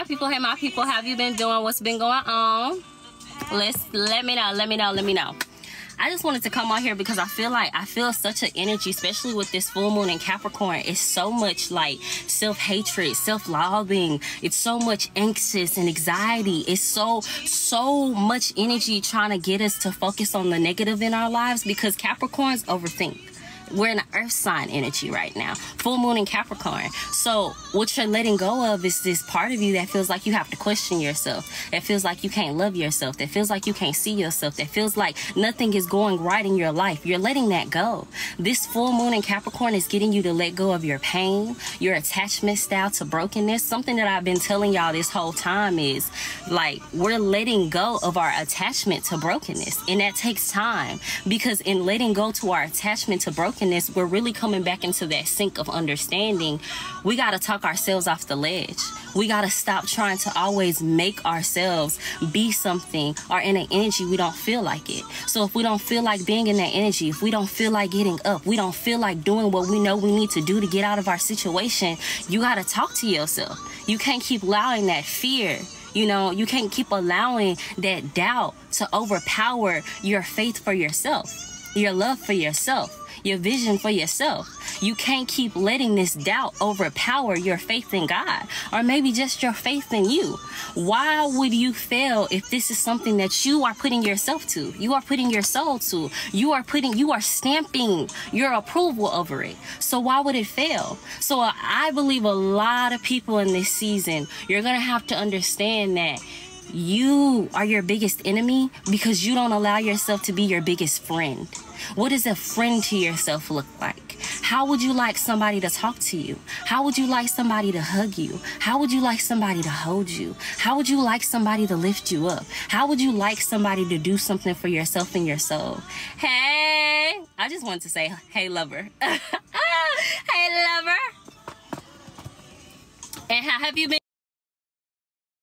my people, hey my people, have you been doing? What's been going on? Let's let me know, let me know, let me know. I just wanted to come on here because I feel like I feel such an energy, especially with this full moon in Capricorn. It's so much like self hatred, self loathing. It's so much anxious and anxiety. It's so, so much energy trying to get us to focus on the negative in our lives because Capricorns overthink we're in the earth sign energy right now full moon in capricorn. So what you're letting go of is this part of you that feels like you have to question yourself that feels like you can't love yourself that feels like you can't see yourself that feels like nothing is going right in your life. You're letting that go. This full moon in capricorn is getting you to let go of your pain your attachment style to brokenness. Something that i've been telling y'all this whole time is like we're letting go of our attachment to brokenness and that takes time because in letting go to our attachment to brokenness we're really coming back into that sink of understanding. We got to talk ourselves off the ledge. We got to stop trying to always make ourselves be something or in an energy we don't feel like it. So if we don't feel like being in that energy, if we don't feel like getting up, we don't feel like doing what we know we need to do to get out of our situation, you got to talk to yourself. You can't keep allowing that fear you know, you can't keep allowing that doubt to overpower your faith for yourself, your love for yourself your vision for yourself. You can't keep letting this doubt overpower your faith in God or maybe just your faith in you. Why would you fail if this is something that you are putting yourself to? You are putting your soul to. You are putting, you are stamping your approval over it. So why would it fail? So I believe a lot of people in this season, you're going to have to understand that you are your biggest enemy because you don't allow yourself to be your biggest friend. What does a friend to yourself look like? How would you like somebody to talk to you? How would you like somebody to hug you? How would you like somebody to hold you? How would you like somebody to lift you up? How would you like somebody to do something for yourself and your soul? Hey, I just wanted to say, hey, lover. hey, lover. And how have you been?